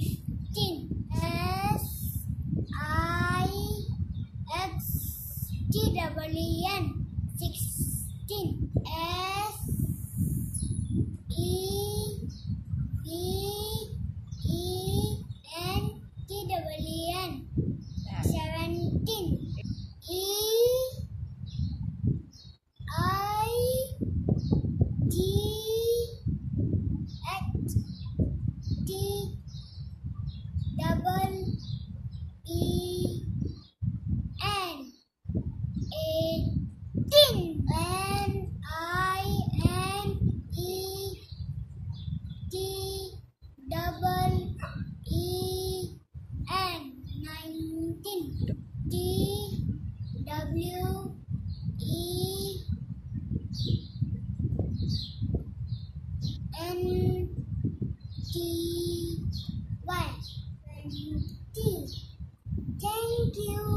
fifteen S I X T double E N. Sixteen S E E N T double E N seventeen E I T X T double E N eighteen N I N E T double E N nineteen T W E N T Y. Thank you.